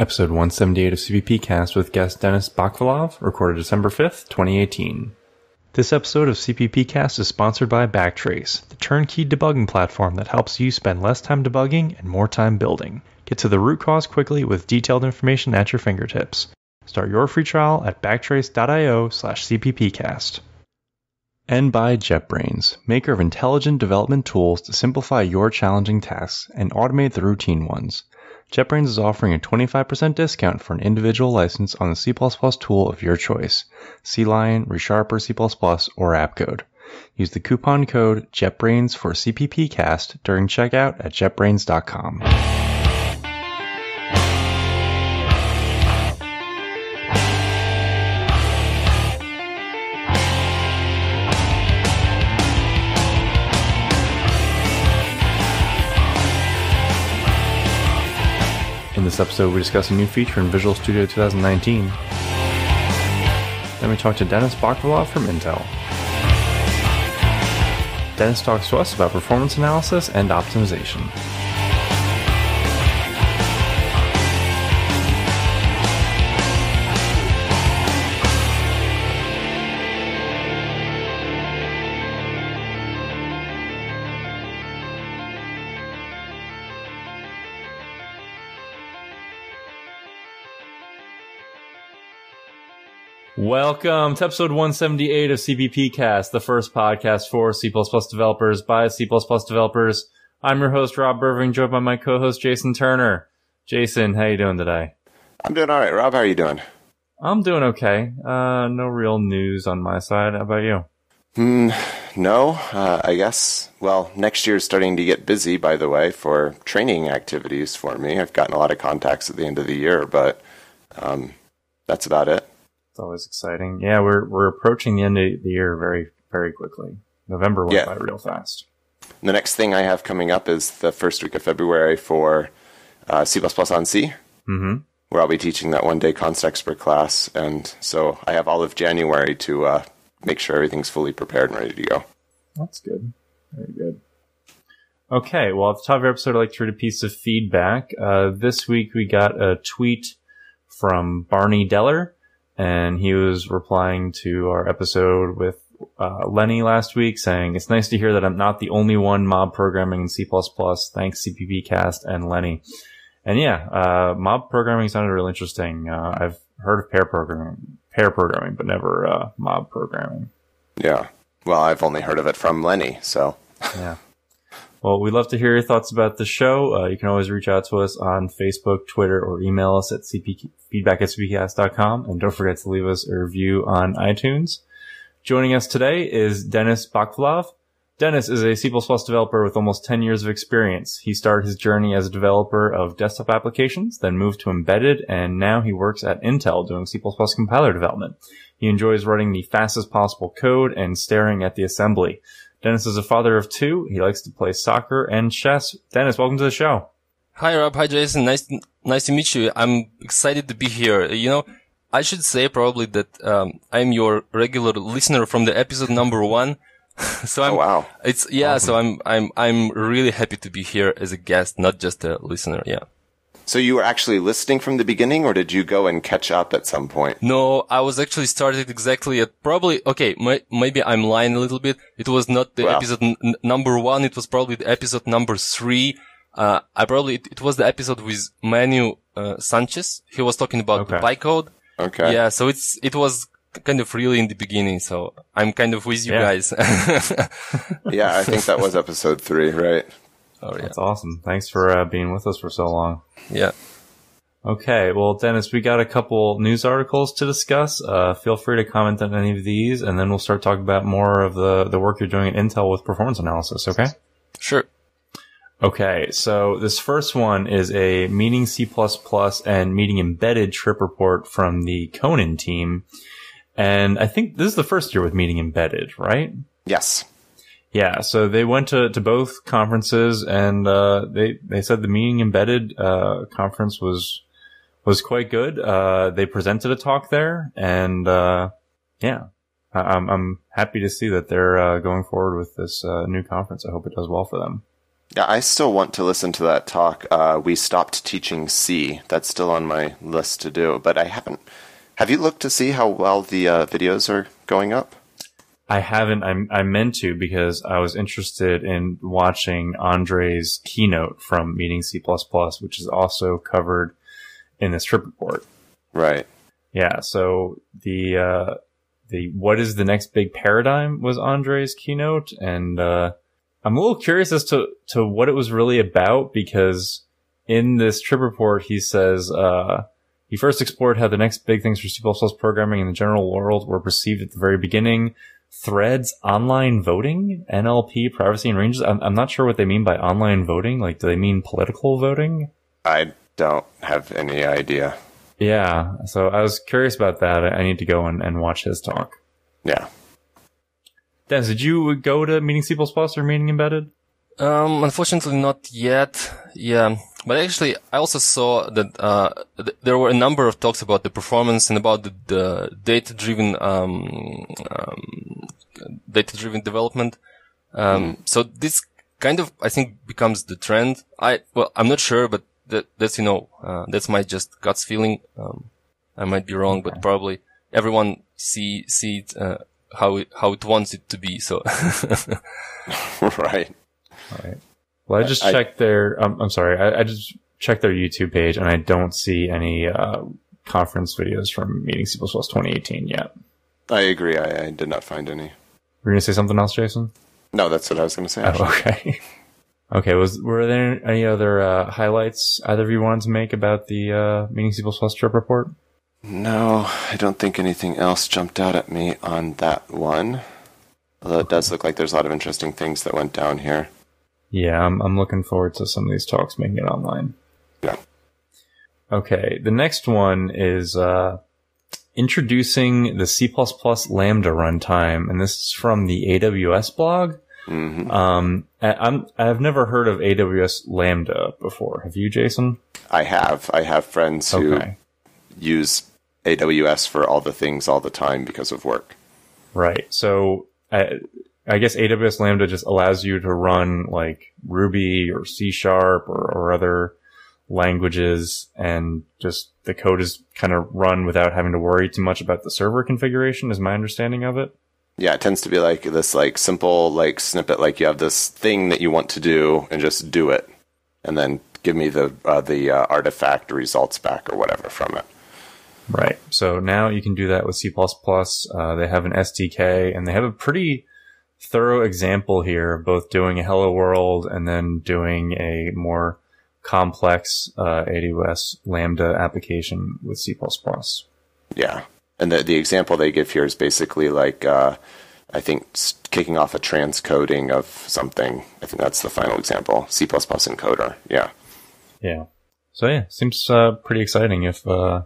Episode 178 of CppCast with guest Denis Bakhvalov, recorded December 5th, 2018. This episode of CppCast is sponsored by Backtrace, the turnkey debugging platform that helps you spend less time debugging and more time building. Get to the root cause quickly with detailed information at your fingertips. Start your free trial at backtrace.io slash cppcast. And by JetBrains, maker of intelligent development tools to simplify your challenging tasks and automate the routine ones. JetBrains is offering a 25% discount for an individual license on the C++ tool of your choice, CLion, ReSharper C++, or AppCode. Use the coupon code JetBrains for CppCast during checkout at jetbrains.com. In this episode, we discuss a new feature in Visual Studio 2019. Then we talk to Denis Bakhvalov from Intel. Denis talks to us about performance analysis and optimization. Welcome to episode 178 of CppCast, the first podcast for C++ developers by C++ developers. I'm your host, Rob Irving, joined by my co-host, Jason Turner. Jason, how you doing today? I'm doing all right. Rob, how are you doing? I'm doing okay. Uh, no real news on my side. How about you? Hmm, no, uh, I guess. Well, next year's starting to get busy, by the way, for training activities for me. I've gotten a lot of contacts at the end of the year, but um, that's about it. It's always exciting. Yeah, we're we're approaching the end of the year very very quickly. November went Yeah. by real fast. The next thing I have coming up is the first week of February for uh, C++ on Sea, Mm-hmm. where I'll be teaching that one day constexpr class. And so I have all of January to uh, make sure everything's fully prepared and ready to go. That's good. Very good. Okay, well, at the top of our episode, I'd like to read a piece of feedback. Uh, this week, we got a tweet from Barney Dellar, and he was replying to our episode with uh, Lenny last week, saying, It's nice to hear that I'm not the only one mob programming in C++. Thanks, CppCast and Lenny. And yeah, uh, mob programming sounded really interesting. Uh, I've heard of pair programming, pair programming, but never uh, mob programming. Yeah. Well, I've only heard of it from Lenny, so Yeah. Well, we'd love to hear your thoughts about the show. Uh, you can always reach out to us on Facebook, Twitter, or email us at cp, feedback at cppcast.com. And don't forget to leave us a review on iTunes. Joining us today is Denis Bakhvalov. Denis is a C++ developer with almost 10 years of experience. He started his journey as a developer of desktop applications, then moved to embedded, and now he works at Intel doing C++ compiler development. He enjoys writing the fastest possible code and staring at the assembly. Denis is a father of two. He likes to play soccer and chess. Denis, welcome to the show. Hi Rob, hi Jason. Nice, nice to meet you. I'm excited to be here. You know, I should say probably that um, I'm your regular listener from the episode number one. so I'm, Oh, wow. it's yeah. So I'm, I'm, I'm really happy to be here as a guest, not just a listener. Yeah. So you were actually listening from the beginning, or did you go and catch up at some point? No, I was actually started exactly at probably okay. My, maybe I'm lying a little bit. It was not the Wow. episode n- n- number one. It was probably the episode number three. Uh, I probably it, it was the episode with Manu uh, Sanchez. He was talking about the Okay. biicode. Okay. Yeah, so it's it was kind of really in the beginning. So I'm kind of with you Yeah. guys. Yeah, I think that was episode three, right? Oh yeah, That's awesome. Thanks for uh, being with us for so long. yeah. Okay, well, Denis, we got a couple news articles to discuss. Uh, feel free to comment on any of these, and then we'll start talking about more of the, the work you're doing at Intel with performance analysis, okay? Sure. Okay, so this first one is a meeting C++ and meeting embedded trip report from the Conan team. And I think this is the first year with meeting embedded, right? Yes. Yeah, so they went to, to both conferences and, uh, they, they said the meeting embedded, uh, conference was, was quite good. Uh, they presented a talk there and, uh, yeah, I- I'm, I'm happy to see that they're, uh, going forward with this, uh, new conference. I hope it does well for them. Yeah, I still want to listen to that talk. Uh, we stopped teaching C. That's still on my list to do, but I haven't. Have you looked to see how well the uh, videos are going up? I haven't. I, I meant to because I was interested in watching Andrei's keynote from Meeting C++, which is also covered in this trip report. Right. Yeah. So the uh, the what is the next big paradigm was Andrei's keynote, and uh, I'm a little curious as to to what it was really about because in this trip report he says uh, he first explored how the next big things for C++ programming in the general world were perceived at the very beginning. Threads, online voting, NLP, privacy and ranges. I'm, I'm not sure what they mean by online voting. Like, do they mean political voting? I don't have any idea. Yeah. So I was curious about that. I need to go and, and watch his talk. Yeah. Denis, did you go to Meeting C++ or Meeting Embedded? Um, unfortunately not yet. Yeah. But actually, I also saw that, uh, th- there were a number of talks about the performance and about the, the data-driven, um, um, data-driven development. Um, so this kind of, I think, becomes the trend. I, well, I'm not sure, but that, that's, you know, uh, that's my just guts feeling. Um, I might be wrong, but probably everyone see, see it, uh, how it, how it wants it to be. So, right. Right. Well, I just I- checked their. Um, I'm sorry. I, I just checked their YouTube page, and I don't see any uh, conference videos from Meeting C++ 2018 yet. I agree. I, I did not find any. We're gonna say something else, Jason? No, that's what I was going to say. Oh, okay. okay. Was were there any other uh, highlights either of you wanted to make about the uh, Meeting C++ trip report? No, I don't think anything else jumped out at me on that one. Although it does look like there's a lot of interesting things that went down here. Yeah, I'm I'm looking forward to some of these talks making it online. Yeah. Okay, the next one is uh, introducing the C++ Lambda runtime, and this is from the AWS blog. hmm Um, I, I'm I've never heard of AWS Lambda before. Have you, Jason? I have. I have friends who Okay, use AWS for all the things all the time because of work. right. So I, I guess AWS Lambda just allows you to run like Ruby or C Sharp or, or other languages, and just the code is kind of run without having to worry too much about the server configuration. Is my understanding of it? Yeah, it tends to be like this like simple like snippet like you have this thing that you want to do and just do it and then give me the uh, the uh, artifact results back or whatever from it. Right. So now you can do that with C++. Uh, they have an SDK and they have a pretty thorough example here both doing a hello world and then doing a more complex uh, AWS Lambda application with C++. Yeah. And the the example they give here is basically like uh, I think kicking off a transcoding of something. I think that's the final example. C++ encoder. Yeah. Yeah. So yeah, seems uh, pretty exciting if uh,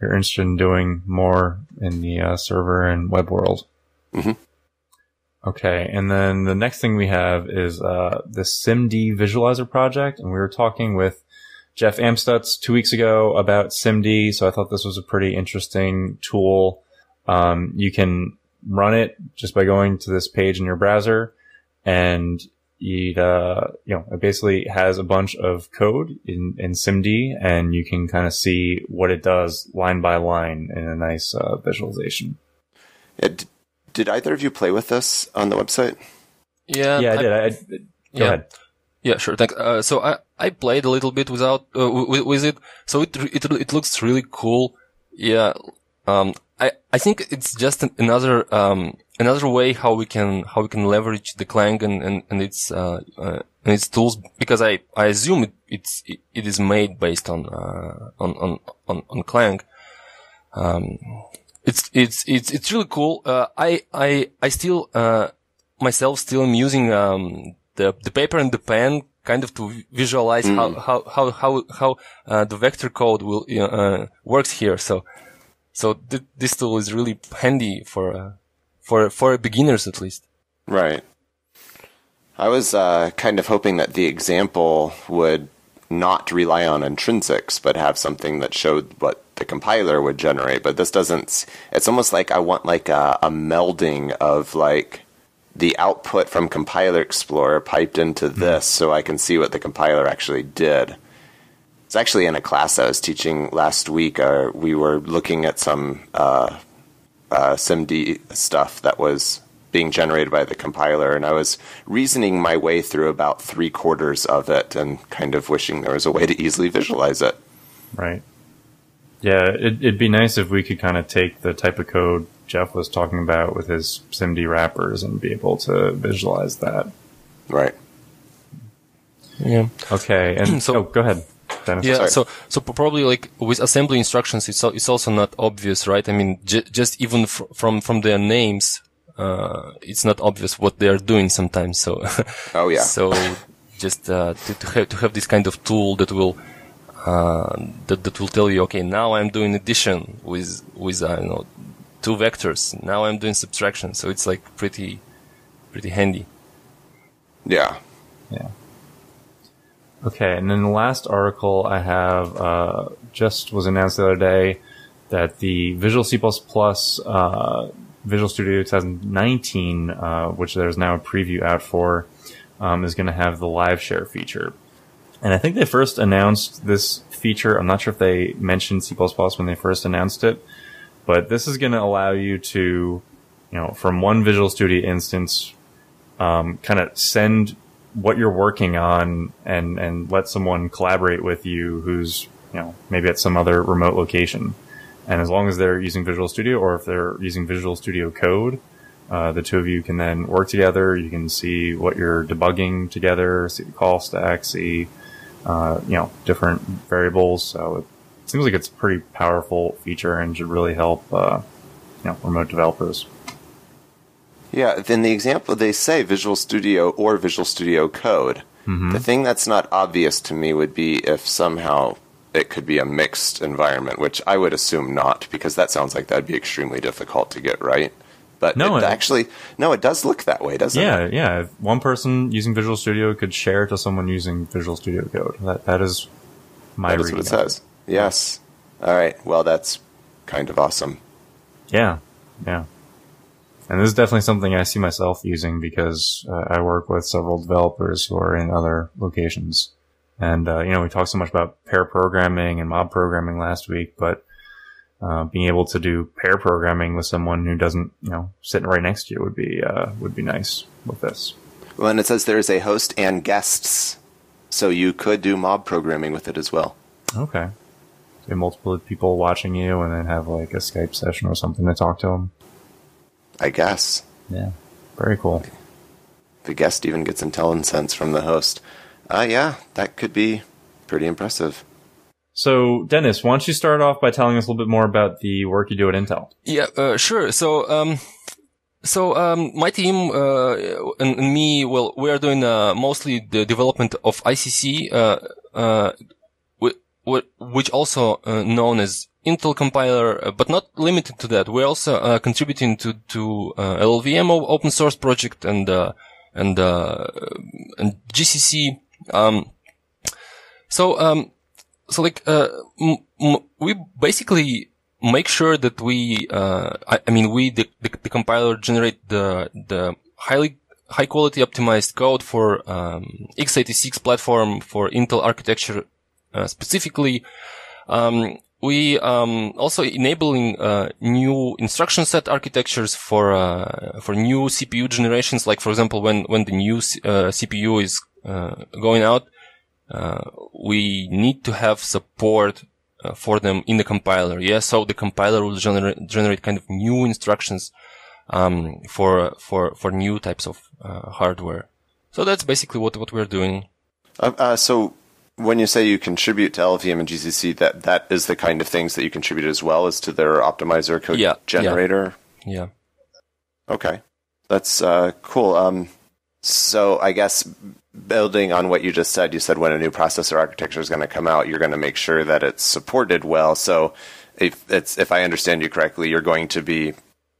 you're interested in doing more in the uh, server and web world. Mhm. Okay, and then the next thing we have is uh, the SIMD visualizer project, and we were talking with Jeff Amstutz two weeks ago about SIMD, so I thought this was a pretty interesting tool. Um, you can run it just by going to this page in your browser, and it uh, you know it basically has a bunch of code in in SIMD, and you can kind of see what it does line by line in a nice uh, visualization. D- did either of you play with this on the website? yeah. yeah, I did. I, I, go yeah. ahead. Yeah, sure. Thanks. Uh, so I, I played a little bit without, uh, with, with it. So it, it, it looks really cool. Yeah. Um, I, I think it's just an, another, um, another way how we can, how we can leverage the Clang and, and, and its, uh, uh, and its tools because I, I assume it, it's, it, it is made based on, uh, on, on, on, on Clang. Um, it's, it's, it's, it's really cool. Uh, I, I, I still, uh, myself still am using, um, the, the paper and the pen kind of to visualize how, how, how, how, how, uh, the vector code will, uh, works here. So, so th- this tool is really handy for, uh, for, for beginners at least. Right. I was uh, kind of hoping that the example would not rely on intrinsics, but have something that showed what the compiler would generate. But this doesn't. It's almost like I want like a, a melding of like the output from Compiler Explorer piped into this so I can see what the compiler actually did. It's actually in a class I was teaching last week. Uh, we were looking at some uh, uh, SIMD stuff that was being generated by the compiler, and I was reasoning my way through about three quarters of it and kind of wishing there was a way to easily visualize it. Right. Yeah, it, it'd be nice if we could kind of take the type of code Jeff was talking about with his SIMD wrappers and be able to visualize that. Right. Yeah. Okay, and So- oh, go ahead, Denis. Yeah, Sorry. so so probably like with assembly instructions, it's it's also not obvious, right? I mean, j- just even fr- from from their names, uh, it's not obvious what they are doing sometimes. So Oh yeah. so just uh, to, to have to have this kind of tool that will uh, that that will tell you, okay, now I'm doing addition with with I don't know two vectors. Now I'm doing subtraction. So it's like pretty pretty handy. yeah. Yeah. Okay, and then the last article I have uh, just was announced the other day that the Visual C++ uh, Visual Studio 2019, uh, which there's now a preview out for, um, is going to have the live share feature. And I think they first announced this feature. I'm not sure if they mentioned C++ when they first announced it, but this is going to allow you to, you know, from one Visual Studio instance, um, kind of send what you're working on and and let someone collaborate with you who's you know maybe at some other remote location and as long as they're using visual studio or if they're using visual studio code uh, the two of you can then work together you can see what you're debugging together see the call stack see uh, you know different variables so it seems like it's a pretty powerful feature and should really help uh, you know remote developers Yeah, then the example they say Visual Studio or Visual Studio Code. The thing that's not obvious to me would be if somehow it could be a mixed environment, which I would assume not, because that sounds like that'd be extremely difficult to get right. But No, it it- actually, no, it does look that way, doesn't it? Yeah, yeah. One person using Visual Studio could share to someone using Visual Studio Code. That that is my That is what it says. Yes. All right. Well, that's kind of awesome. Yeah, yeah. And this is definitely something I see myself using because uh, I work with several developers who are in other locations. And, uh, you know, we talked so much about pair programming and mob programming last week, but uh, being able to do pair programming with someone who doesn't, you know, sit right next to you would be, uh, would be nice with this. Well, and it says there is a host and guests, so you could do mob programming with it as well. Okay. So multiple people watching you and then have like a Skype session or something to talk to them. I guess. Yeah. Very cool. The guest even gets IntelliSense from the host. Uh, yeah, that could be pretty impressive. So, Denis, why don't you start off by telling us a little bit more about the work you do at Intel? Yeah, uh, sure. So, um, so um, my team uh, and, and me, well, we are doing uh, mostly the development of ICC, uh, uh, whi- whi- which also uh, known as Intel compiler, but not limited to that. We're also contributing to to LLVM open source project and and uh, and GCC. Um, so um, so like uh, m- m- we basically make sure that we uh, I, I mean we the, the, the compiler generate the the highly high quality optimized code for um, x86 platform for Intel architecture uh, specifically. Um, we um, also enabling uh, new instruction set architectures for uh, for new CPU generations. Like for example, when when the new uh, CPU is uh, going out, we need to have support uh, for them in the compiler. Yeah, so the compiler will generate generate kind of new instructions um, for for for new types of uh, hardware. So that's basically what what we're doing. Uh, uh, so when you say you contribute to LLVM and GCC, that that is the kind of things that you contribute as well as to their optimizer code Yeah, yeah. generator. Yeah. Okay, that's uh, cool. Um, so I guess building on what you just said, you said when a new processor architecture is going to come out, you're going to make sure that it's supported well. So if it's if I understand you correctly, you're going to be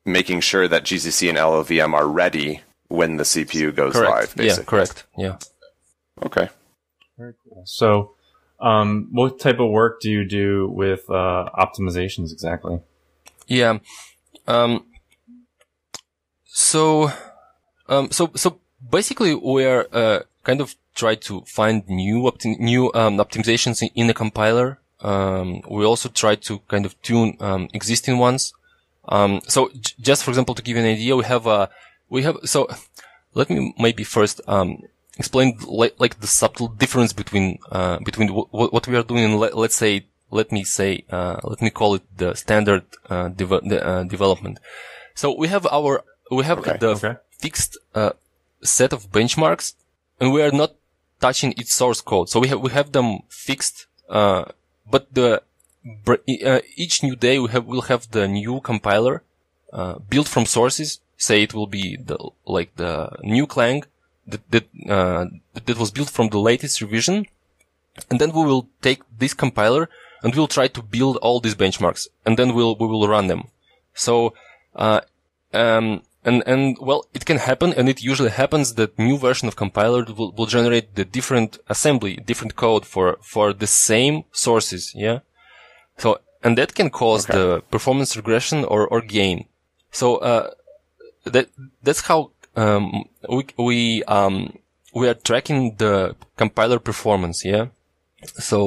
making sure that GCC and LLVM are ready when the CPU goes Correct. live. Basically. Yeah. Correct. Yeah. Okay. Very cool. So, um, what type of work do you do with uh, optimizations exactly? Yeah. Um, so, um, so so basically we're uh, kind of try to find new opti- new um, optimizations in, in the compiler. Um, we also try to kind of tune um, existing ones. Um, so j- just for example, to give you an idea, we have a we have so let me maybe first um, explain like, like the subtle difference between uh, between w- what we are doing. Let, let's say let me say uh, let me call it the standard uh, the, uh, development. So we have our we have Okay. the Okay. fixed uh, set of benchmarks, and we are not touching its source code. So we have we have them fixed, uh, but the uh, each new day we have will have the new compiler uh, built from sources. Say it will be the like the new Clang that that uh, that was built from the latest revision, and then we will take this compiler and we'll try to build all these benchmarks, and then we'll we will run them. So, uh, um, and and well, it can happen, and it usually happens that new version of compiler will, will generate the different assembly, different code for for the same sources. Yeah. So, and that can cause the performance regression or or gain. So, uh, that that's how um, we we um, we are tracking the compiler performance. Yeah. So,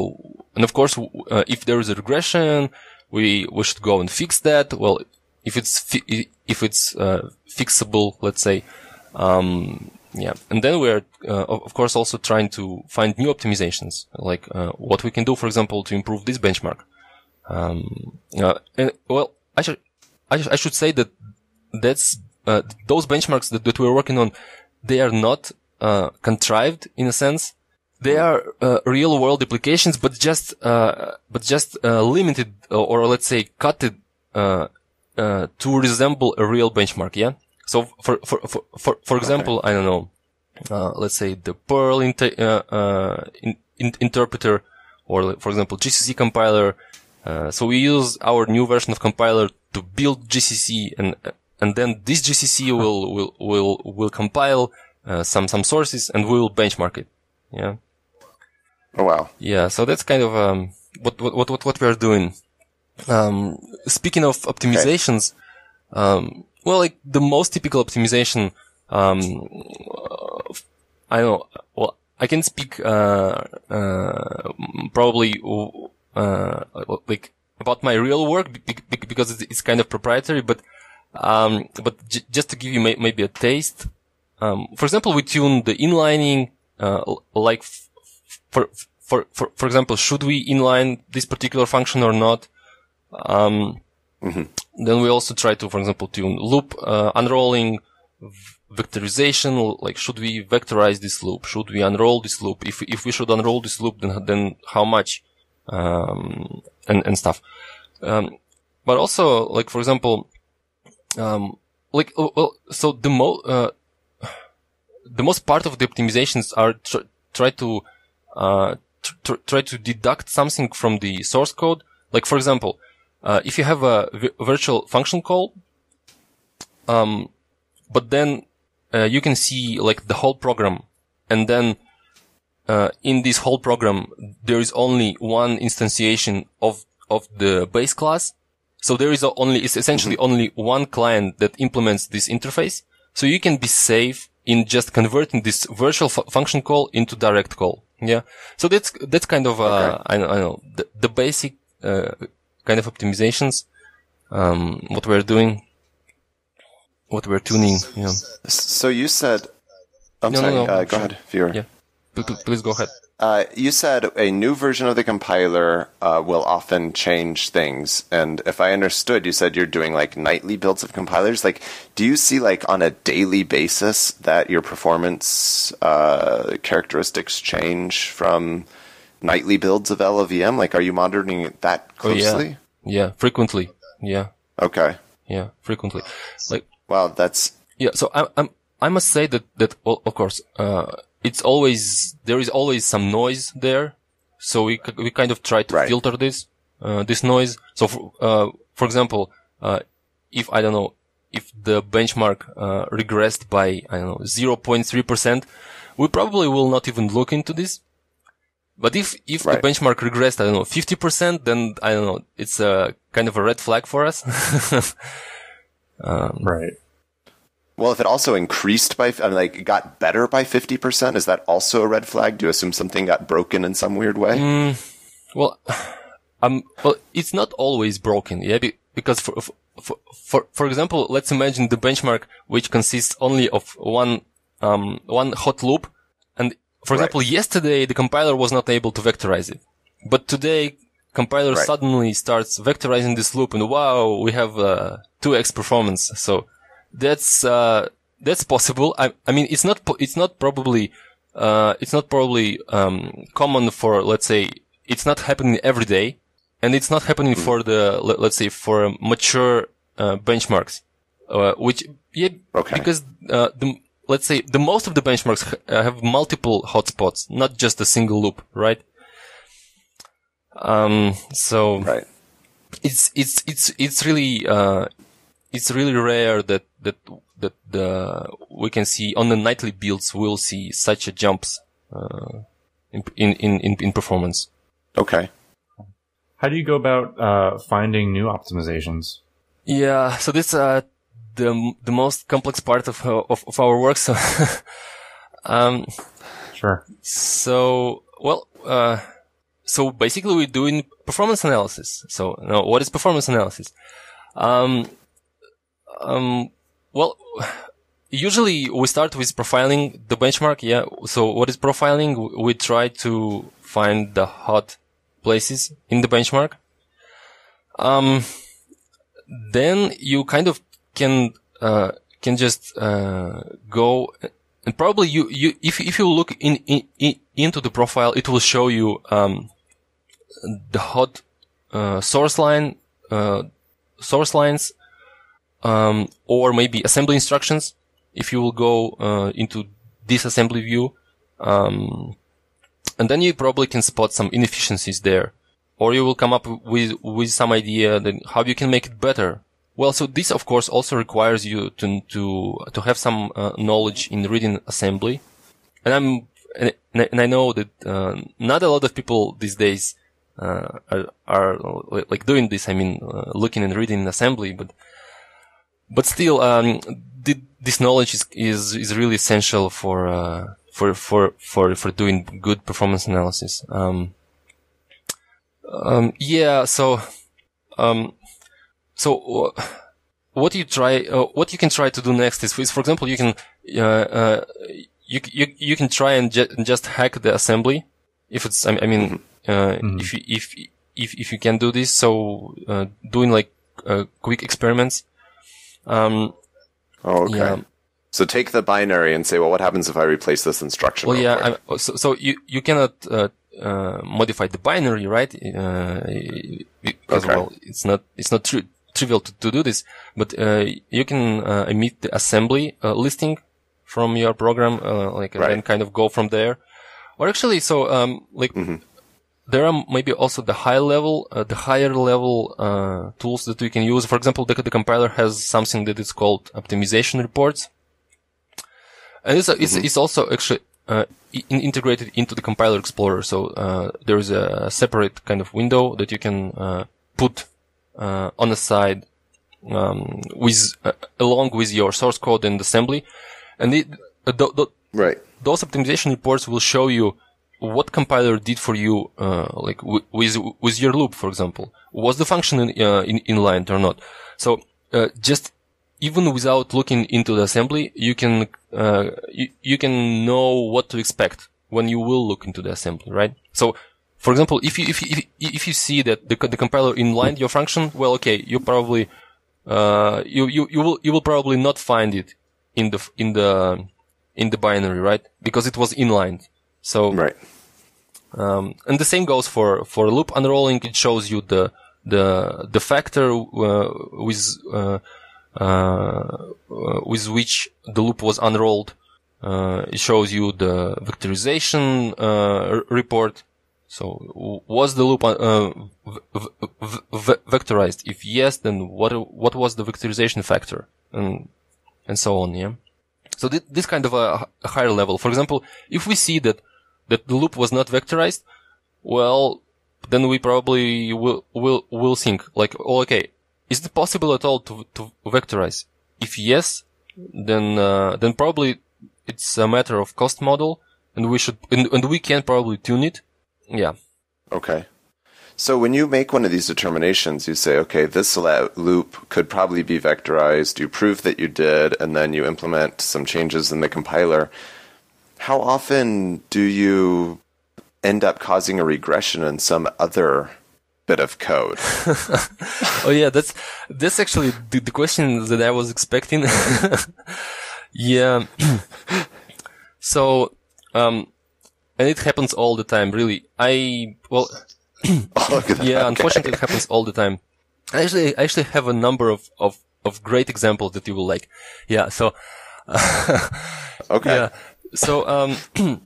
and of course, uh, if there is a regression, we we should go and fix that. Well, if it's fi- if it's uh, fixable, let's say, um, yeah, and then we're uh, of course also trying to find new optimizations, like uh, what we can do, for example, to improve this benchmark. Um, and well, I should I, should- I should say that that's uh, those benchmarks that, that we're working on, they are not uh, contrived in a sense. They are uh, real world applications, but just uh, but just limited or, or let's say cutted uh, uh, to resemble a real benchmark. Yeah. So for for for for, for example, I don't know. Uh, let's say the Perl inter- uh, uh, in, in- interpreter, or for example GCC compiler. Uh, so we use our new version of compiler to build GCC, and and then this GCC will will will will compile uh, some some sources, and we will benchmark it. Yeah. Oh wow. Yeah, so that's kind of um, what, what what what we are doing. Um, speaking of optimizations, um, well, like the most typical optimization, um, I don't. Well, I can speak uh, uh, probably uh, like about my real work be- be- because it's, kind of proprietary, but um, but j- just to give you may- maybe a taste. Um, for example, we tune the inlining, uh, like f- for, for, for example, should we inline this particular function or not? Um, then we also try to, for example, tune loop, uh, unrolling, vectorization, like should we vectorize this loop? Should we unroll this loop? If, if we should unroll this loop, then, then how much? Um, and, and stuff. Um, but also, like, for example, um, like, oh, well, so the mo, uh, the most part of the optimizations are tr- try to uh, tr- try to deduct something from the source code. Like for example, uh, if you have a virtual function call, um, but then uh, you can see like the whole program, and then uh, in this whole program there is only one instantiation of of the base class. So there is a- only it's essentially only one client that implements this interface. So you can be safe in just converting this virtual fu- function call into direct call. Yeah. So that's that's kind of uh, I, know, I know the, the basic uh, kind of optimizations. Um, what we're doing, what we're tuning. Yeah. So you said, I'm No, no, sorry. no, uh, go sure. ahead, viewer. Yeah. Please go ahead. Uh, you said a new version of the compiler uh, will often change things, and if I understood, you said you're doing like nightly builds of compilers. Like, do you see like on a daily basis that your performance uh, characteristics change from nightly builds of LLVM? Like, are you monitoring it that closely? Oh, yeah. Yeah. Frequently. Yeah. Okay. Yeah. Frequently. Like Wow, that's Yeah, so I, I'm, I must say that, that, well, of course, uh, it's always, there is always some noise there. So we, we kind of try to Right. filter this, uh, this noise. So for, uh, for example, uh, if, I don't know, if the benchmark, uh, regressed by, I don't know, 0.3%, we probably will not even look into this. But if, if Right. the benchmark regressed, I don't know, 50%, then I don't know, it's a kind of a red flag for us. Right. Well, if it also increased by, I mean, like, got better by 50%, is that also a red flag? Do you assume something got broken in some weird way? Mm, well, um, well, it's not always broken, yeah, because for, for, for, for example, let's imagine the benchmark which consists only of one, um, one hot loop. For example, yesterday the compiler was not able to vectorize it. But today, compiler right. suddenly starts vectorizing this loop and wow, we have, uh, 2x performance. So that's, uh, that's possible. I, I mean, it's not, it's not probably, uh, it's not probably, um, common for, let's say, it's not happening every day and it's not happening mm. for the, let's say, for mature, uh, benchmarks, uh, which, yeah, okay. because, uh, the, let's say the most of the benchmarks have multiple hotspots, not just a single loop, right? Um, so right. it's it's it's it's really uh, it's really rare that that that the we can see on the nightly builds we'll see such a jumps uh, in, in in in performance. Okay. How do you go about uh, finding new optimizations? Yeah, so this uh the the most complex part of of, of our work. So, um, sure. So well, uh, so basically we're doing performance analysis. So now what is performance analysis? Um, um, well, usually we start with profiling the benchmark. Yeah. So what is profiling? We try to find the hot places in the benchmark. Um, then you kind of can, uh, can just, uh, go and probably you, you, if, if you look in, in, in, into the profile, it will show you, um, the hot uh, source line, uh, source lines, um, or maybe assembly instructions. If you will go uh, into this assembly view, um, and then you probably can spot some inefficiencies there, or you will come up with with some idea how you can make it better. Well, so this of course also requires you to to to have some uh, knowledge in reading assembly, and I'm and, and I know that uh, not a lot of people these days uh, are, are, like doing this. I mean, uh, looking and reading in assembly, but but still, um, this knowledge is, is is really essential for uh, for for for for doing good performance analysis. Um, um, yeah, so um, so what you try, uh, what you can try to do next is, is for example, you can uh, uh, you you you can try and ju- just hack the assembly if it's I mean. Mm-hmm uh, mm-hmm. if you, if, if, if you can do this, so, uh, doing like, uh, quick experiments. Um, oh, okay. Yeah. So take the binary and say, well, what happens if I replace this instruction? Well, yeah. so, so you, you cannot, uh, uh, modify the binary, right? Uh, because, okay. well, it's not, it's not tri- trivial to, to do this, but, uh, you can, uh, emit the assembly, uh, listing from your program, uh, like, right. and then kind of go from there. Or actually, so, um, like, mm-hmm there are maybe also the high level, uh, the higher level uh, tools that we can use. For example, the, the, compiler has something that is called optimization reports, and it's, mm-hmm. it's, it's, also actually uh, in, integrated into the compiler explorer. So uh, there is a separate kind of window that you can uh, put on the side um, with along with your source code and assembly, and it, right. those optimization reports will show you what compiler did for you, uh, like w- with with your loop, for example, was the function in, uh, in inline or not? So uh, just even without looking into the assembly, you can uh, you, you can know what to expect when you will look into the assembly, right? So, for example, if you if you, if, if you see that the, the compiler inlined your function, well, okay, you probably uh, you you you will you will probably not find it in the in the in the binary, right? Because it was inlined. So right. Um, and the same goes for for loop unrolling. It shows you the the the factor uh, with uh, uh, with which the loop was unrolled. Uh, it shows you the vectorization uh, report. So was the loop uh, vectorized? If yes, then what what was the vectorization factor and and so on. Yeah. So th- this kind of a, a higher level. For example, if we see that that the loop was not vectorized, well, then we probably will, will, will think like, oh, okay, is it possible at all to, to vectorize? If yes, then uh, then probably it's a matter of cost model, and we should and, and we can probably tune it. Yeah. Okay. So when you make one of these determinations, you say, okay, this loop could probably be vectorized. You prove that you did, and then you implement some changes in the compiler. How often do you end up causing a regression in some other bit of code? oh yeah, that's that's actually the, the question that I was expecting. yeah. so, um, and it happens all the time. Really, I well oh, yeah, unfortunately, it happens all the time. I actually, I actually have a number of, of, of great examples that you will like. Yeah. So, okay. Yeah. So, um,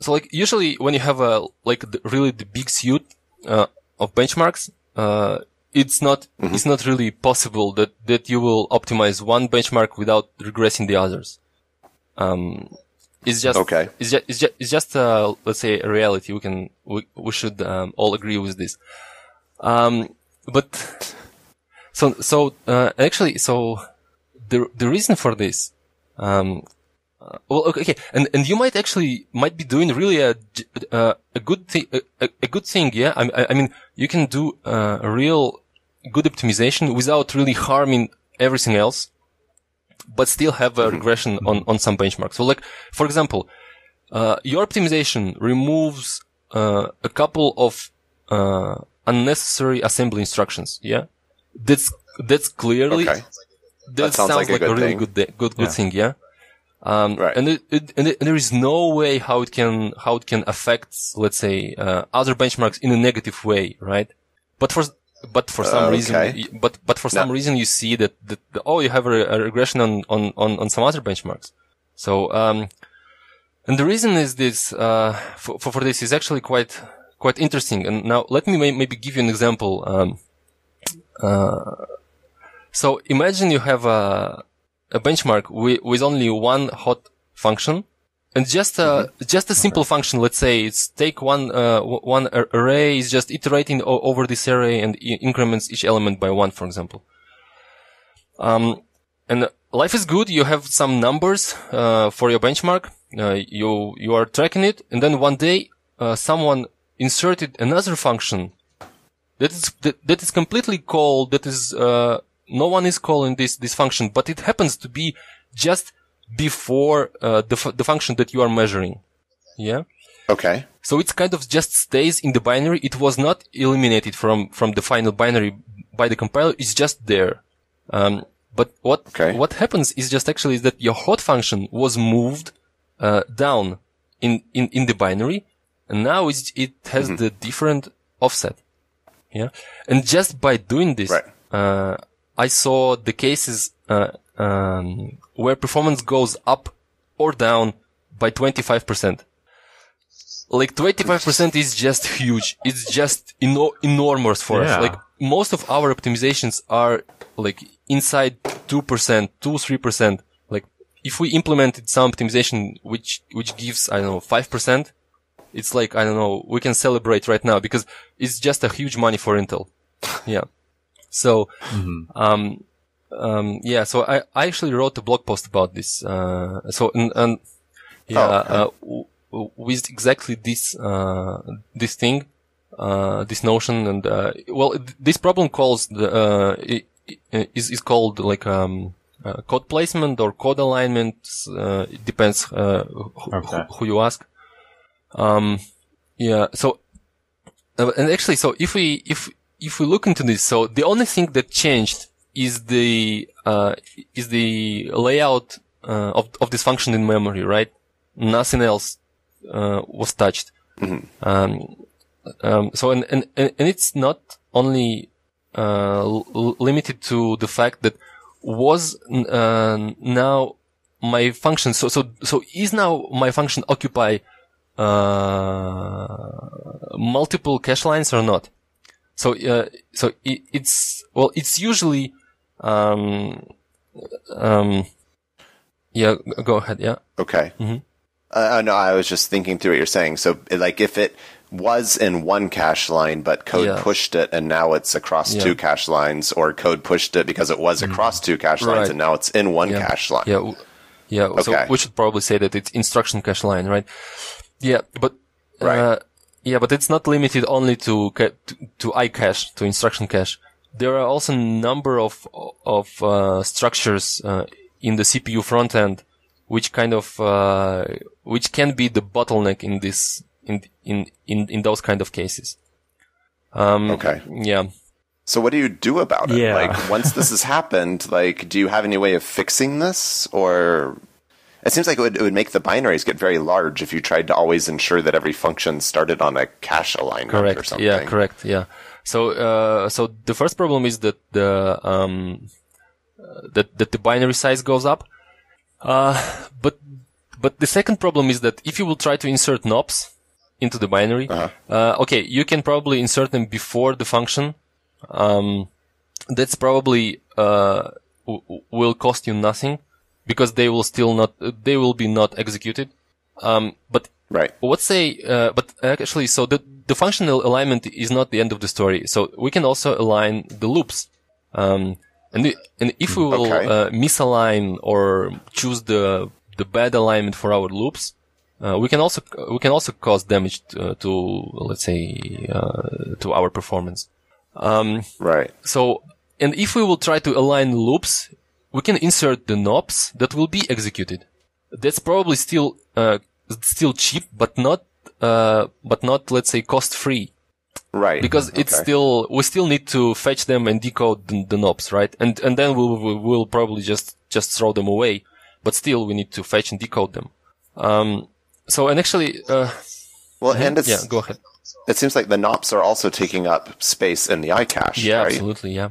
so like usually when you have a, like the, really the big suite, uh, of benchmarks, uh, it's not, mm-hmm. it's not really possible that, that you will optimize one benchmark without regressing the others. Um, it's just okay. It's just it's just, it's just uh, let's say a reality. We can we we should um, all agree with this. Um, but so so uh, actually so the the reason for this um uh, well okay and and you might actually might be doing really a uh, a good thing a, a, good thing yeah I, I mean you can do uh, a real good optimization without really harming everything else but still have a mm-hmm. regression on, on some benchmarks. So like, for example, uh, your optimization removes, uh, a couple of, uh, unnecessary assembly instructions. Yeah. That's, that's clearly, okay. that, that sounds, like, like a, really thing. good, good, good yeah. thing. Yeah. Um, right. and, it, it, and, it, and, there is no way how it can, how it can affect, let's say, uh, other benchmarks in a negative way, right? But for, but for some uh, okay. reason, but but for some no. reason, you see that, that, oh, you have a, a, regression on, on on on some other benchmarks. So um, and the reason is this uh, for, for this is actually quite quite interesting. And now let me may, maybe give you an example. Um, uh, so imagine you have a a benchmark with, with only one hot function and just a, mm-hmm. just a simple function, let's say it's take one, uh, one array is just iterating o- over this array and I- increments each element by one, for example. Um, and life is good. You have some numbers, uh, for your benchmark. Uh, you, you are tracking it. And then one day, uh, someone inserted another function that is, that, that is completely called, that is, uh, no one is calling this, this function, but it happens to be just before uh, the, f- the function that you are measuring. Yeah. Okay. So it kind of just stays in the binary. It was not eliminated from, from the final binary by the compiler. It's just there. Um, but what, okay. what happens is just actually that your hot function was moved, uh, down in, in, in the binary. And now it it has mm-hmm. the different offset. Yeah. And just by doing this, right. uh, I saw the cases, uh, um, where performance goes up or down by 25%. Like 25% is just huge. It's just eno- enormous for yeah. us. Like most of our optimizations are like inside 2%, 2, 3%. Like if we implemented some optimization which, which gives, I don't know, 5%, it's like, I don't know, we can celebrate right now because it's just a huge money for Intel. yeah. So, mm-hmm. um, um, yeah, so I, I actually wrote a blog post about this. Uh, so, and, and yeah, oh, okay. uh, with exactly this, uh, this thing, uh, this notion and, uh, well, this problem calls the, uh, is, is called like, um, code placement or code alignment. it depends, who, okay. who, you ask. Um, yeah, so, and actually, so if we, if, if we look into this, so the only thing that changed is the uh, is the layout uh, of of this function in memory, right? Nothing else uh, was touched. Mm-hmm. Um, um, so and, and and it's not only uh, l- limited to the fact that was uh, now my function. So so so is now my function occupy uh, multiple cache lines or not? So so it, it's well, it's usually um, um, yeah, go ahead. Yeah. Okay. Mm-hmm. Uh, no, I was just thinking through what you're saying. So, like, if it was in one cache line, but code Yeah. pushed it, and now it's across Yeah. two cache lines, or code pushed it because it was across two cache lines, Right. and now it's in one yeah. cache line. Yeah, yeah. So Okay. we should probably say that it's instruction cache line, right? Yeah, but Right. uh, yeah, but it's not limited only to ca- to, to iCache to instruction cache. There are also a number of of uh, structures uh, in the CPU front end which kind of uh, which can be the bottleneck in this in in in, in those kind of cases. Um, Okay. Yeah. So what do you do about it? Yeah. Like once this has happened, like do you have any way of fixing this or it seems like it would, it would make the binaries get very large if you tried to always ensure that every function started on a cache alignment or correct something. yeah correct yeah so uh, so the first problem is that the um uh, that that the binary size goes up. Uh but but the second problem is that if you will try to insert nops into the binary Uh-huh. uh, okay you can probably insert them before the function. Um that's probably uh w- w- will cost you nothing because they will still not they will be not executed. Um but Right. let's say, uh, but actually, so the, the functional alignment is not the end of the story. So we can also align the loops. Um, and, the, and if we will Okay. uh, misalign or choose the the bad alignment for our loops, uh, we can also we can also cause damage to, to let's say uh, to our performance. Um, Right. so, and if we will try to align loops, we can insert the nops that will be executed. That's probably still, uh, still cheap, but not, uh, but not, let's say, cost free. Right. Because it's Okay. still, we still need to fetch them and decode the, the nops, right? And, and then we'll, we'll, we'll probably just, just throw them away. But still, we need to fetch and decode them. Um, so, and actually, uh, Well, and it's, yeah, go ahead. it seems like the nops are also taking up space in the iCache, Yeah, right? absolutely. Yeah.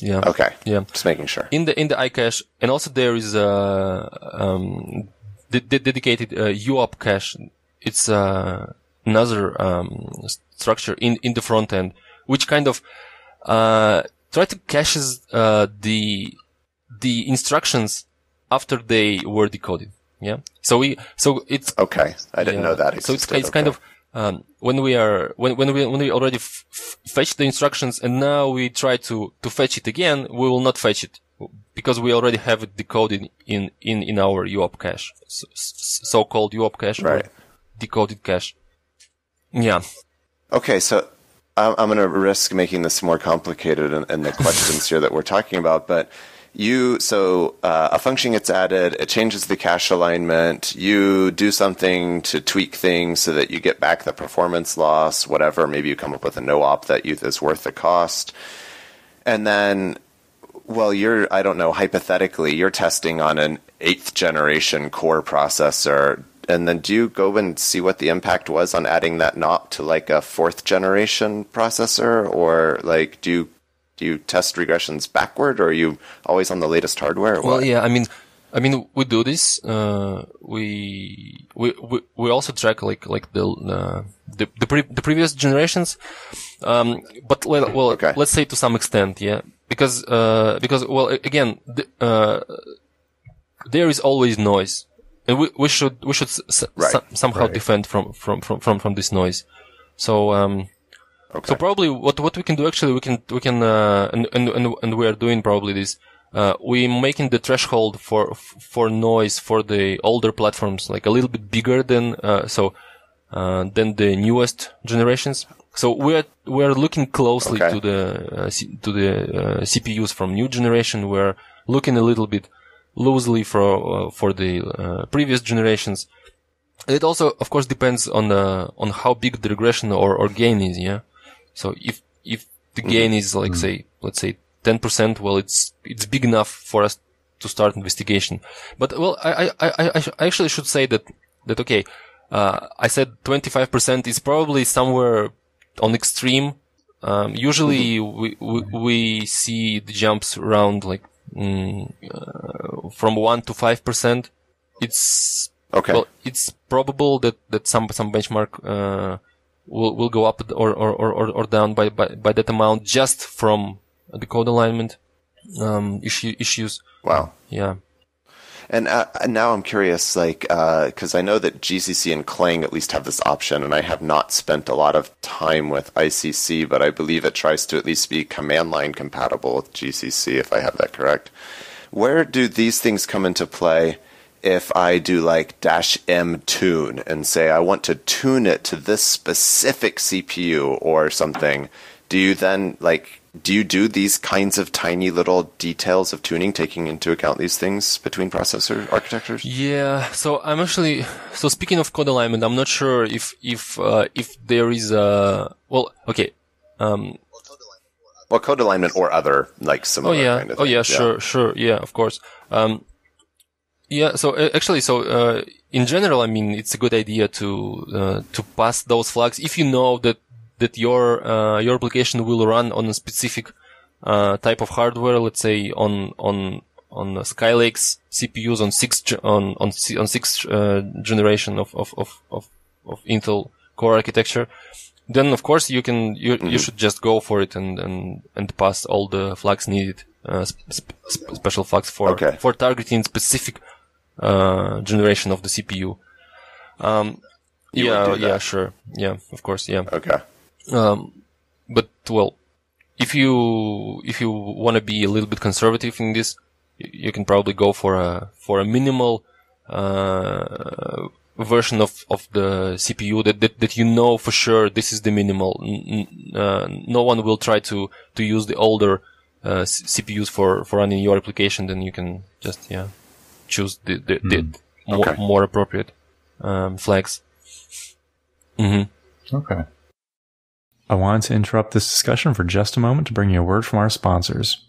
Yeah. Okay. Yeah. Just making sure. in the in the iCache, and also there is a um, de- dedicated uh, UOP cache. It's uh, another um, structure in in the front end, which kind of uh, try to caches uh, the the instructions after they were decoded. Yeah. So we so it's Okay. I didn't yeah. know that So it's, existed. it's kind Okay. of um, when we are when when we when we already f- f- fetch the instructions and now we try to to fetch it again, we will not fetch it because we already have it decoded in in in our UOP cache, so, called UOP cache Right. decoded cache. Yeah. Okay, so I'm, I'm going to risk making this more complicated in, in the questions here that we're talking about, but you, so uh, a function gets added, it changes the cache alignment, you do something to tweak things so that you get back the performance loss, whatever, maybe you come up with a no op that you is worth the cost. And then, well, you're, I don't know, hypothetically, you're testing on an eighth generation core processor. And then do you go and see what the impact was on adding that NOP to like a fourth generation processor? Or like, do you, do you test regressions backward or are you always on the latest hardware? Well, yeah. I mean, I mean, we do this. Uh, we, we we we also track like like the uh, the the, pre- the previous generations. Um, but well, well Okay. let's say to some extent, yeah, because uh, because well, again, the, uh, there is always noise, and we we should we should s- s- Right, some- somehow right. defend from from from from from this noise. So um, okay. so probably what what we can do actually we can we can uh, and, and and and we are doing probably this. Uh, we making the threshold for for noise for the older platforms like a little bit bigger than uh, so uh, than the newest generations. So we're we're looking closely Okay. to the uh, C- to the uh, CPUs from new generation. We're looking a little bit loosely for uh, for the uh, previous generations. It also, of course, depends on uh, on how big the regression or, or gain is. Yeah. So if if the gain is like say let's say ten percent, well, it's it's big enough for us to start investigation. But well, I I I, I sh- I actually should say that that okay. Uh, I said 25% is probably somewhere on extreme. Um, usually we, we, we see the jumps around like, mm, uh, from 1 to 5%. It's, Okay. well, it's probable that, that some, some benchmark, uh, will, will go up or, or, or, or down by, by, by that amount just from the code alignment, um, issue, issues. wow. Yeah. And uh, now I'm curious, like, because uh, I know that GCC and Clang at least have this option, and I have not spent a lot of time with ICC, but I believe it tries to at least be command line compatible with GCC, if I have that correct. Where do these things come into play if I do like dash M tune and say I want to tune it to this specific CPU or something? Do you then like do you do these kinds of tiny little details of tuning, taking into account these things between processor architectures? Yeah. So I'm actually so speaking of code alignment, I'm not sure if if uh, if there is a well, okay. Um, well, code alignment or other like similar. Oh yeah. Kind of oh yeah. Sure. Yeah. Sure. Yeah. Of course. Um, yeah. So uh, actually, so uh, in general, I mean, it's a good idea to uh, to pass those flags if you know that that your uh, your application will run on a specific uh, type of hardware. Let's say on on on Skylake's CPUs on sixth on on on sixth uh, generation of, of of, of of Intel Core architecture. Then of course you can you mm-hmm. you should just go for it and and and pass all the flags needed, uh, sp- sp- special flags for okay. for targeting specific uh, generation of the CPU. Um, yeah, yeah, sure. Yeah, of course. Yeah. Okay. Um, but well, if you if you want to be a little bit conservative in this, you can probably go for a for a minimal uh, version of, of the CPU that, that that you know for sure this is the minimal. Uh, no one will try to to use the older uh, CPUs for for running your application. Then you can just yeah choose the the, mm. the hmm. okay. more, more, appropriate um, flags. Mm-hmm. Okay. I wanted to interrupt this discussion for just a moment to bring you a word from our sponsors.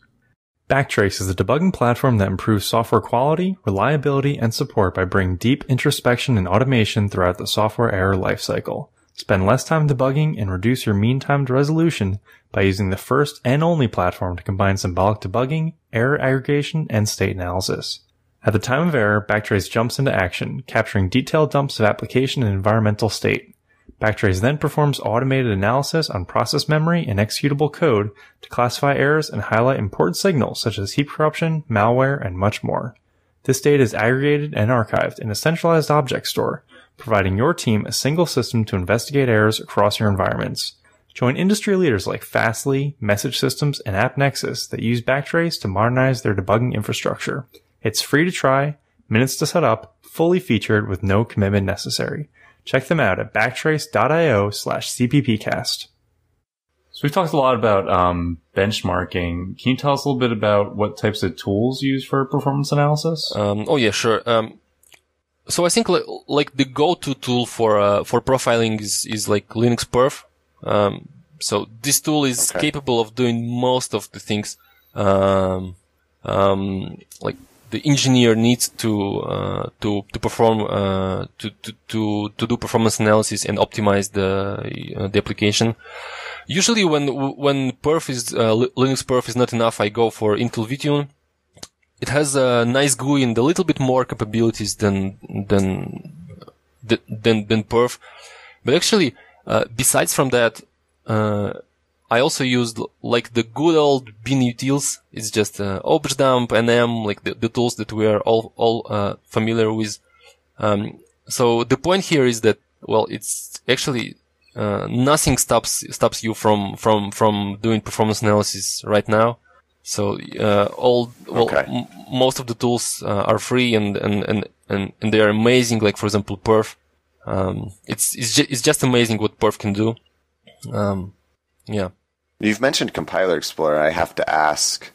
Backtrace is a debugging platform that improves software quality, reliability, and support by bringing deep introspection and automation throughout the software error lifecycle. Spend less time debugging and reduce your mean time to resolution by using the first and only platform to combine symbolic debugging, error aggregation, and state analysis. At the time of error, Backtrace jumps into action, capturing detailed dumps of application and environmental state. Backtrace then performs automated analysis on process memory and executable code to classify errors and highlight important signals such as heap corruption, malware, and much more. This data is aggregated and archived in a centralized object store, providing your team a single system to investigate errors across your environments. Join industry leaders like Fastly, Message Systems, and AppNexus that use Backtrace to modernize their debugging infrastructure. It's free to try, minutes to set up, fully featured with no commitment necessary. Check them out at backtrace.io slash cppcast. So we've talked a lot about um, benchmarking. Can you tell us a little bit about what types of tools you use for performance analysis? Um, oh yeah, sure. Um, so I think like, like, the go-to tool for uh, for profiling is is like Linux Perf. Um, so this tool is okay. capable of doing most of the things um, um, like the engineer needs to uh, to to perform uh, to, to to to do performance analysis and optimize the uh, the application. Usually, when when perf is uh, Linux perf is not enough, I go for Intel vTune. It has a nice GUI and a little bit more capabilities than than than than perf, but actually, uh, besides from that. I also used like the good old binutils. It's just uh, objdump, nm, like the, the tools that we are all all uh, familiar with. Um, so the point here is that well, it's actually uh, nothing stops stops you from from from doing performance analysis right now. So uh, all well, okay. m- most of the tools uh, are free and, and and and and they are amazing. Like for example, Perf. Um, it's it's, ju- it's just amazing what Perf can do. Um, yeah. You've mentioned Compiler Explorer. I have to ask,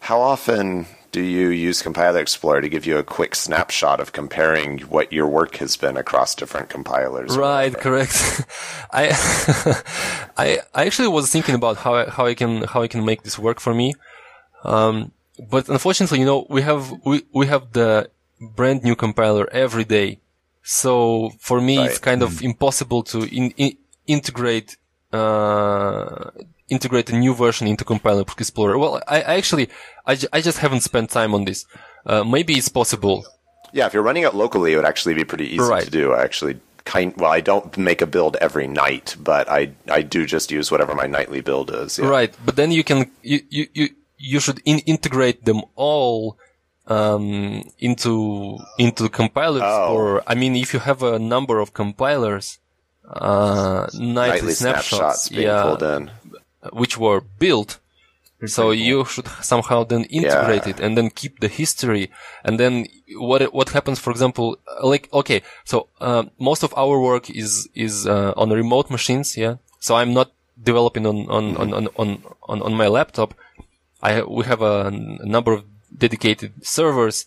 how often do you use Compiler Explorer to give you a quick snapshot of comparing what your work has been across different compilers? Right, correct. I, I, I actually was thinking about how I, how I can how I can make this work for me, um, but unfortunately, you know, we have we we have the brand new compiler every day, so for me, right. it's kind of mm. impossible to in, in, integrate uh, integrate a new version into Compiler Explorer? Well, I, I actually, I, I just haven't spent time on this. Uh, maybe it's possible. Yeah, if you're running it locally, it would actually be pretty easy right. to do. I actually kind well, I don't make a build every night, but I I do just use whatever my nightly build is. Yeah. Right, but then you can you you you, you should in- integrate them all um, into into compilers Oh. for. I mean, if you have a number of compilers, uh, nightly, Nightly snapshots, snapshots being yeah, pulled in. which were built. So you should somehow then integrate Yeah. it and then keep the history. And then what what happens, for example, uh, like okay, so uh, most of our work is is uh, on remote machines, yeah. So I'm not developing on on on on on, on, on my laptop. I we have a number of dedicated servers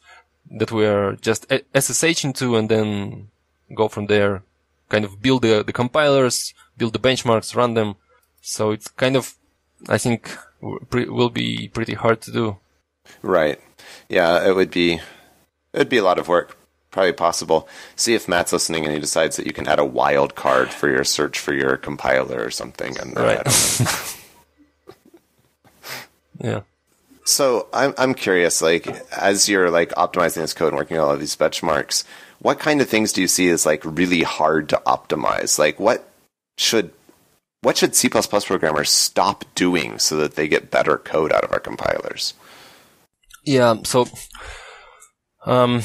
that we are just a- SSH into, and then go from there. Kind of build the the compilers, build the benchmarks, run them. So it's kind of, I think, pre- will be pretty hard to do. Right. Yeah, it would be it would be a lot of work. Probably possible. See if Matt's listening and he decides that you can add a wild card for your search for your compiler or something. And Right. I don't. Yeah. So I'm I'm curious, like as you're like optimizing this code and working on all of these benchmarks, what kind of things do you see as like really hard to optimize? Like what should what should C programmers stop doing so that they get better code out of our compilers? Yeah. So, um,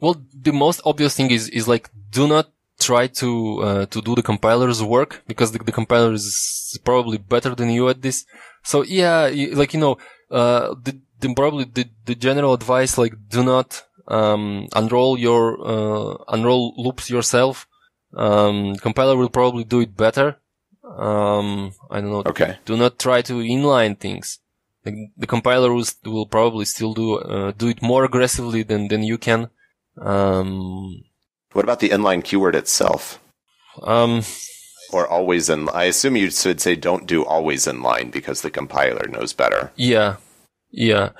well, the most obvious thing is is like do not try to uh, to do the compiler's work because the, the compiler is probably better than you at this. So yeah, like you know, uh, the, the probably the, the general advice like do not um, unroll your uh, unroll loops yourself. Um, compiler will probably do it better. Um, I don't know. Okay. Do not try to inline things. The, the compiler will, will probably still do uh, do it more aggressively than than you can. Um, What about the inline keyword itself? um, Or always in I assume you should say don't do always inline because the compiler knows better. yeah, yeah,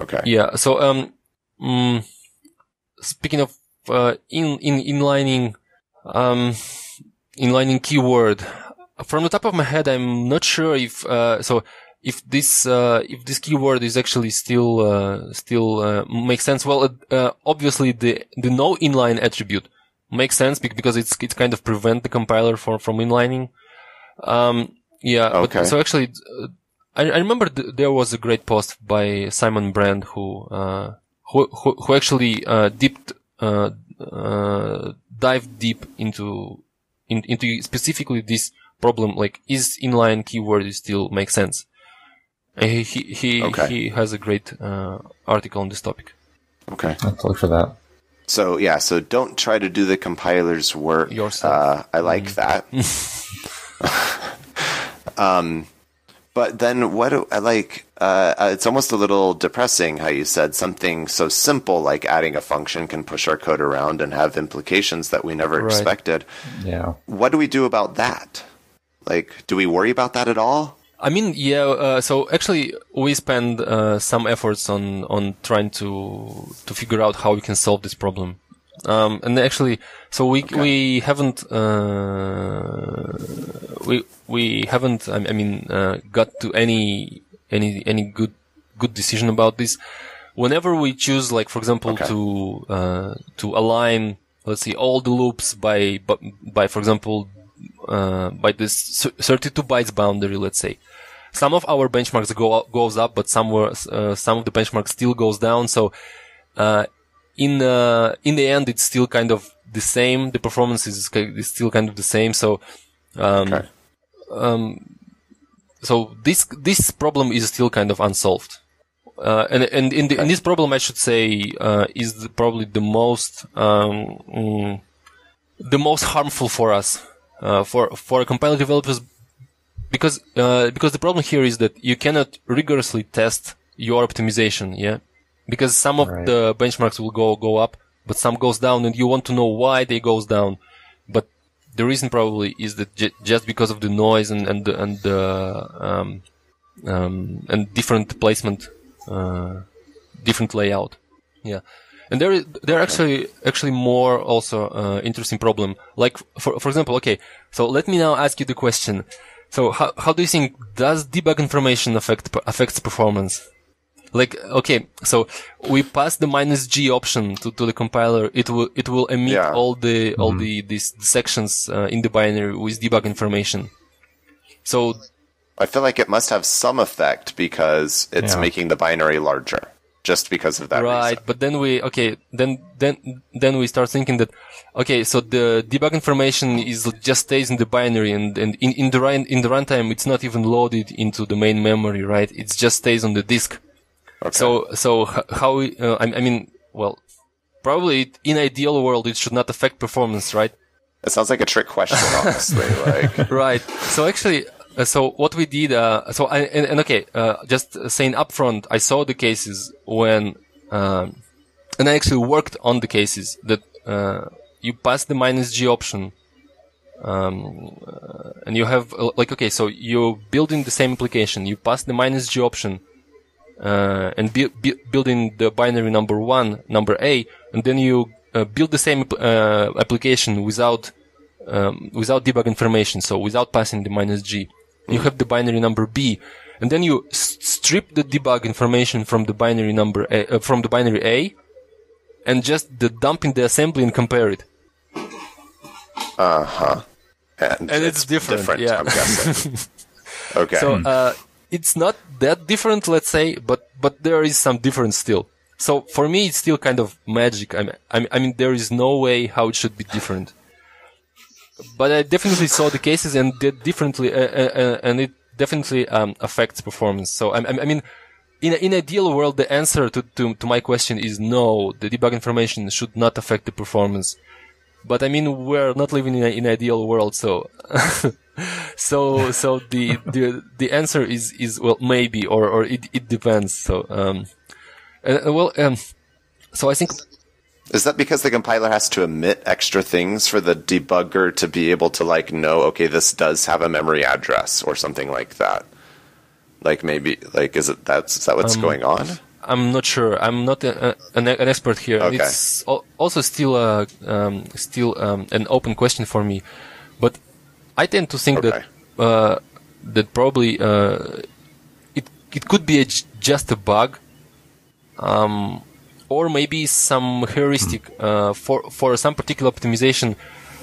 Okay. yeah. So um, mm, speaking of uh, in in inlining, um, inlining keyword. From the top of my head, I'm not sure if uh, so if this uh, if this keyword is actually still uh, still uh, makes sense. Well, uh, obviously the the no inline attribute makes sense because it's it's kind of prevent the compiler from from inlining. Um, yeah. Okay. But, so actually, uh, I, I remember th- there was a great post by Simon Brand who uh, who, who who actually uh, dipped uh, uh, dived deep into in, into specifically this problem. Like, is inline keyword still make sense? And he he he, Okay. he has a great uh, article on this topic. Okay. Let's look for that. So yeah, so don't try to do the compiler's work Yourself. Uh, I like that. um, but then what? do- I like. Uh, uh, it's almost a little depressing how you said something so simple like adding a function can push our code around and have implications that we never Right. expected. Yeah. What do we do about that? Like, do we worry about that at all? I mean, yeah. Uh, so actually, we spend uh, some efforts on on trying to to figure out how we can solve this problem. Um, and actually, so we we haven't uh, we we haven't. I I mean, uh, got to any any any good good decision about this. Whenever we choose, like for example, Okay. to uh, to align, let's see, all the loops by by, by for example, uh, by this 32 bytes boundary, let's say. Some of our benchmarks go goes up, but some were, uh, some of the benchmarks still goes down. So, uh, in, uh, in the end, it's still kind of the same. The performance is, is still kind of the same. So, um, Okay. um, so this, this problem is still kind of unsolved. Uh, and, and in, the, in this problem, I should say, uh, is the, probably the most, um, mm, the most harmful for us, uh, for, for compiler developers because uh, because the problem here is that you cannot rigorously test your optimization, yeah, because some of Right. the benchmarks will go go up, but some goes down, and you want to know why they goes down, but the reason probably is that j- just because of the noise and and and the um, um, and different placement, uh, different layout, yeah. And there, is, there are actually, actually more also, uh, interesting problem. Like, for, for example, okay, so let me now ask you the question. So how, how do you think, does debug information affect, affects performance? Like, okay, so we pass the minus G option to, to the compiler. It will, it will emit Yeah. all the, all the, these sections, uh, in the binary with debug information. So I feel like it must have some effect because it's Yeah. making the binary larger. just because of that right reason. but then we okay then then then we start thinking that okay so the debug information is just stays in the binary and, and in, in the run in the runtime it's not even loaded into the main memory right it just stays on the disk Okay. so so how we- uh, I, I mean well probably in ideal world it should not affect performance right it sounds like a trick question, honestly. like, right. So actually, uh, so what we did, uh, so I, and, and okay, uh, just saying upfront, I saw the cases when, um, and I actually worked on the cases that, uh, you pass the minus G option, um, uh, and you have, like, okay, so you're building the same application, you pass the minus G option, uh, and bu- bu- building the binary number one, number A, and then you uh, build the same uh, application without um, without debug information, so without passing the minus G. You have the binary number B, and then you s- strip the debug information from the binary number A, uh, from the binary A, and just the dump in the assembly and compare it. uh huh. And, And it's different, yeah. I'm guessing. okay. So uh, it's not that different, let's say, but but there is some difference still. So for me, it's still kind of magic. I mean, I mean, there is no way how it should be different. But I definitely saw the cases and did differently, uh, uh, uh, and it definitely um, affects performance. So I, I mean, in a, in ideal world, the answer to, to to my question is no. The debug information should not affect the performance. But I mean, we're not living in, in an ideal world, so so so the the the answer is is well maybe or or it it depends. So um, uh, well um, so I think Is that because the compiler has to omit extra things for the debugger to be able to like know, okay, this does have a memory address or something like that? Like maybe, like, is it that's is that what's Um, going on? I'm not sure. I'm not a, a, an, an expert here. Okay. It's al- also still a um, still um, an open question for me, I tend to think Okay. that uh, that probably uh, it it could be a just a bug, um, or maybe some heuristic uh, for for some particular optimization.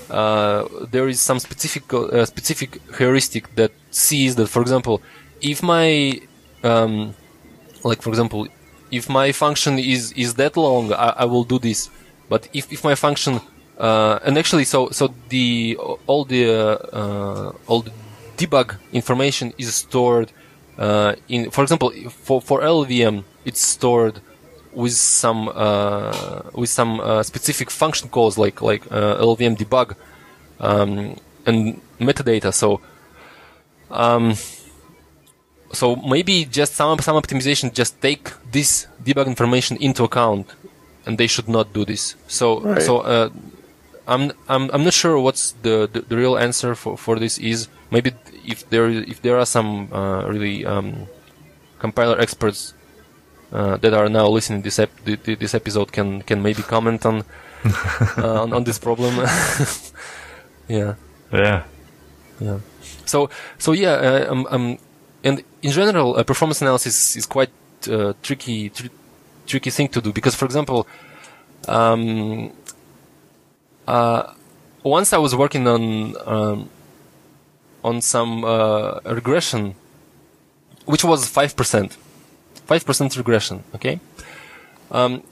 Uh, there is some specific uh, specific heuristic that sees that, for example, if my um, like for example, if my function is is that long, I, I will do this. But if, if my function uh, and actually, so so the all the uh, all the debug information is stored uh, in, for example, for for LLVM, it's stored with some uh, with some uh, specific function calls like like uh, LLVM debug um, and metadata. So. Um, so maybe just some some optimization just take this debug information into account, and they should not do this. So Right. so uh, I'm I'm I'm not sure what's the, the, the real answer for, for this is. Maybe if there if there are some uh, really um, compiler experts uh, that are now listening this ep- th- th- this episode can can maybe comment on uh, on, on this problem. yeah. Yeah. Yeah. So so yeah, uh, um, um, and in general, uh, performance analysis is quite uh, tricky tr- tricky thing to do because, for example, um, uh, once I was working on um, on some uh, regression, which was five percent, five percent regression. Okay. Um,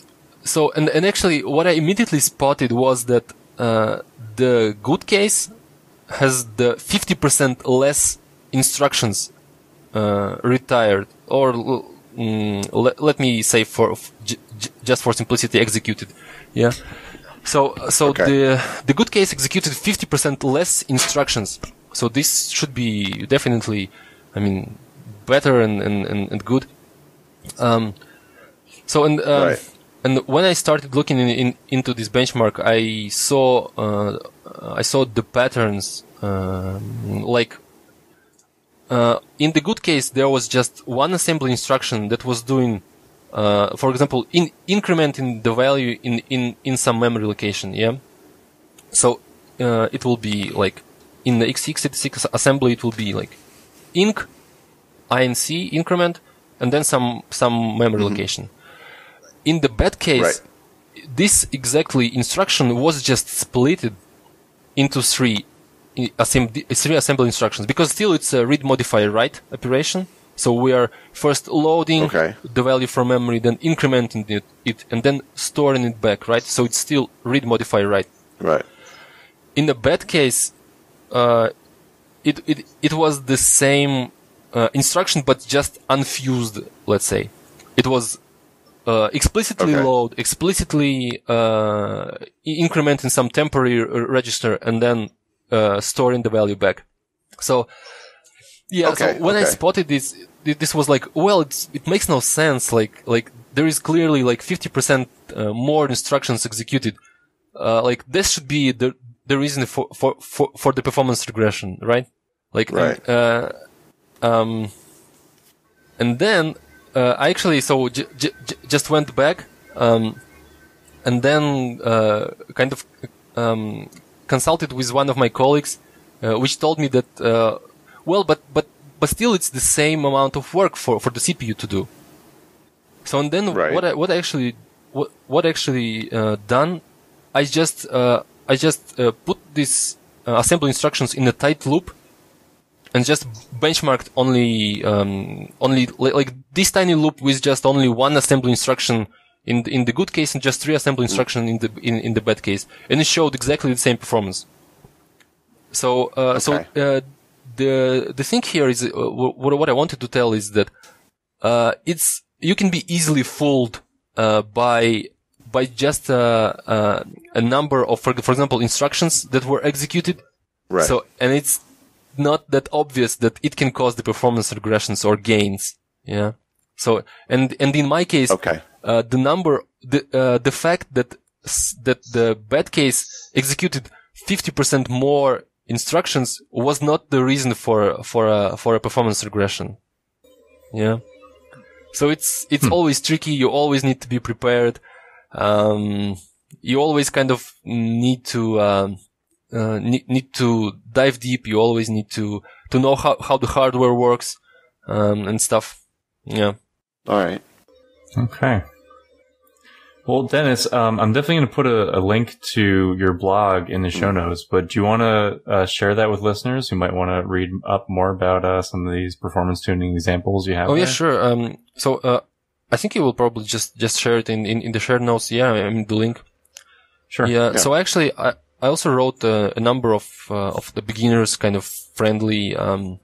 so and and actually, what I immediately spotted was that uh, the good case has the 50% less instructions uh, retired, or mm, let, let me say for just for simplicity executed. Yeah. So so Okay. the the good case executed 50% less instructions. So this should be definitely, I mean, better and and, and, and good. Um, so and um, Right. and when I started looking in, in, into this benchmark, I saw uh, I saw the patterns um, like uh, in the good case there was just one assembly instruction that was doing, uh, for example, in incrementing the value in, in, in some memory location. Yeah, so uh, it will be like in the x86 assembly it will be like inc inc increment and then some some memory location. In the bad case, Right. this exactly instruction was just splitted into three three assembly instructions because still it's a read modify write operation So we are first loading Okay. the value from memory, then incrementing it, it, and then storing it back, right? So it's still read, modify, write. Right. In the bad case, uh, it, it, it was the same uh, instruction, but just unfused, let's say. It was uh, explicitly Okay. load, explicitly uh, i- incrementing some temporary r- register, and then uh, storing the value back. So, yeah. Okay, so when I spotted this, this was like, well, it's, it makes no sense. Like, like there is clearly like 50% uh, more instructions executed. Uh, like this should be the the reason for for for, for the performance regression, right? Like, Right. uh, um, and then uh, I actually so j- j- j- just went back um, and then uh, kind of um, consulted with one of my colleagues, uh, which told me that uh, well, but but but still it's the same amount of work for, for the CPU to do. So and then Right. what I, what I actually what what actually uh, done, I just uh, I just uh, put these uh, assembly instructions in a tight loop and just benchmarked only um, only li- like this tiny loop with just only one assembly instruction in the, in the good case and just three assembly instruction in the in, in the bad case, and it showed exactly the same performance. So uh, so uh, the the thing here is uh, what what I wanted to tell is that uh, it's you can be easily fooled uh, by by just uh, uh, a number of for, for example instructions that were executed Right. so, and it's not that obvious that it can cause the performance regressions or gains. Yeah. So, and, and in my case, Okay. uh, the number, the, uh, the fact that, that the bad case executed 50% more instructions was not the reason for, for a, for a performance regression. Yeah. So it's, it's always tricky. You always need to be prepared. Um, you always kind of need to, um, uh, need, need to dive deep. You always need to, to know how, how the hardware works, um, and stuff. Yeah. All right. Okay. Well, Denis, um, I'm definitely going to put a, a link to your blog in the show notes, but do you want to uh, share that with listeners who might want to read up more about uh, some of these performance tuning examples you have? Oh yeah, there? sure. Um, so, uh, I think you will probably just, just share it in, in, in the shared notes. Yeah, I mean the link. Sure. Yeah. Yeah. So actually, I, I also wrote uh, a number of uh, of the beginners kind of friendly um,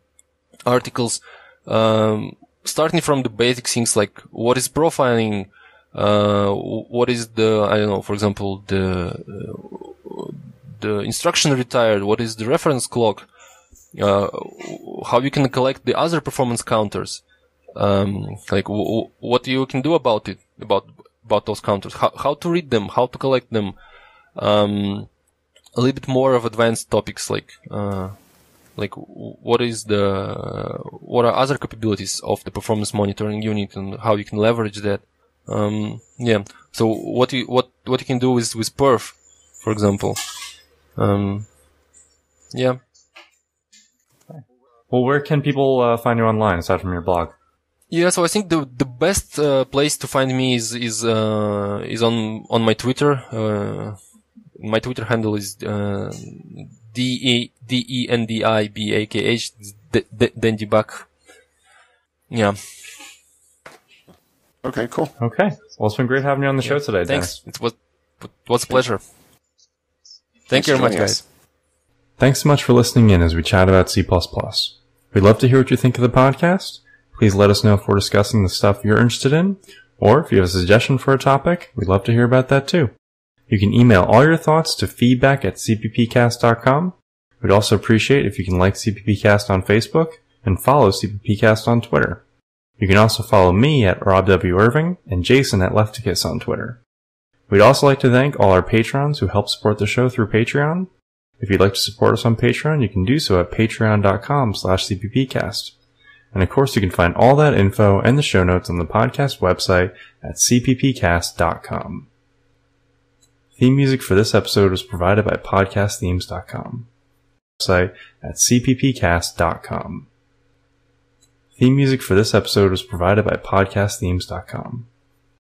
articles, um, starting from the basic things like what is profiling, uh, what is the I don't know, for example, the uh, the instruction retired, what is the reference clock, uh, how you can collect the other performance counters, um, like what you can do about it, about about those counters, how how to read them, how to collect them? Um, a little bit more of advanced topics like uh, like what is the what are other capabilities of the performance monitoring unit and how you can leverage that. Um, yeah. So what you what what you can do is with perf, for example. Um, yeah. Well, where can people uh, find you online aside from your blog? Yeah, so I think the the best uh, place to find me is is uh, is on on my Twitter. Uh, my Twitter handle is uh, d e d e n d i b a k h D- D- Dendibakh. Yeah, Okay. Cool. Okay. Well, it's been great having you on the show today, thanks. Denis. It was it was a pleasure. Thank Thanks you very much, guys. Thanks so much for listening in as we chat about C++. We'd love to hear what you think of the podcast. Please let us know if we're discussing the stuff you're interested in, or if you have a suggestion for a topic, we'd love to hear about that too. You can email all your thoughts to feedback at cppcast.com. We'd also appreciate if you can like CPPcast on Facebook and follow CPPcast on Twitter. You can also follow me at Rob W. Irving and Jason at Lefticus on Twitter. We'd also like to thank all our patrons who help support the show through Patreon. If you'd like to support us on Patreon, you can do so at patreon.com slash cppcast. And of course, you can find all that info and the show notes on the podcast website at cppcast.com. Theme music for this episode was provided by podcastthemes.com. Website at cppcast.com. Theme music for this episode was provided by podcastthemes.com.